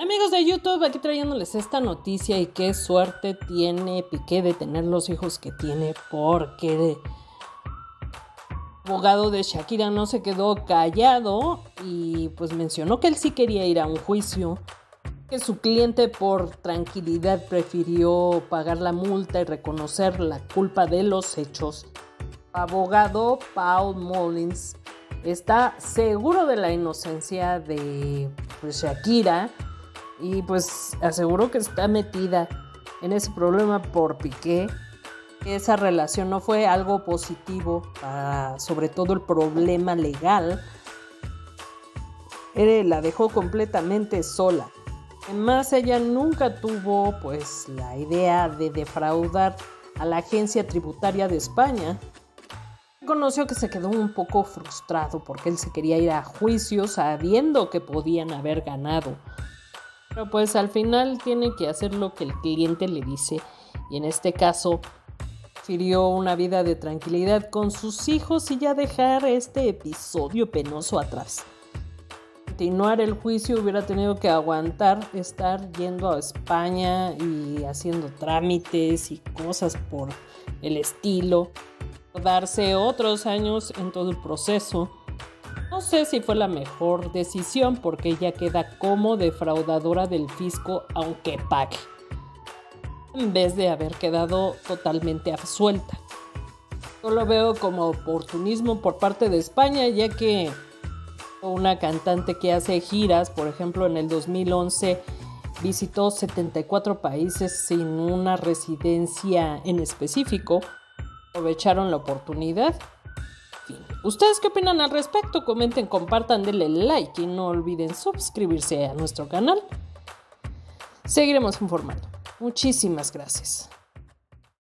Amigos de YouTube, aquí trayéndoles esta noticia y qué suerte tiene Piqué de tener los hijos que tiene porque el abogado de Shakira no se quedó callado y pues mencionó que él sí quería ir a un juicio, que su cliente por tranquilidad prefirió pagar la multa y reconocer la culpa de los hechos. Abogado Paul Mullins está seguro de la inocencia de pues, Shakira y pues aseguró que está metida en ese problema por Piqué. Esa relación no fue algo positivo para sobre todo el problema legal. Él la dejó completamente sola. Además, ella nunca tuvo pues la idea de defraudar a la agencia tributaria de España. Conoció que se quedó un poco frustrado porque él se quería ir a juicio sabiendo que podían haber ganado pero pues al final tiene que hacer lo que el cliente le dice. Y en este caso prefirió una vida de tranquilidad con sus hijos y ya dejar este episodio penoso atrás. Continuar el juicio hubiera tenido que aguantar estar yendo a España y haciendo trámites y cosas por el estilo, darse otros años en todo el proceso no sé si fue la mejor decisión porque ella queda como defraudadora del fisco aunque pague, en vez de haber quedado totalmente absuelta. Yo lo veo como oportunismo por parte de España ya que una cantante que hace giras, por ejemplo en el 2011 visitó 74 países sin una residencia en específico, aprovecharon la oportunidad ¿Ustedes qué opinan al respecto? Comenten, compartan, denle like y no olviden suscribirse a nuestro canal. Seguiremos informando. Muchísimas gracias.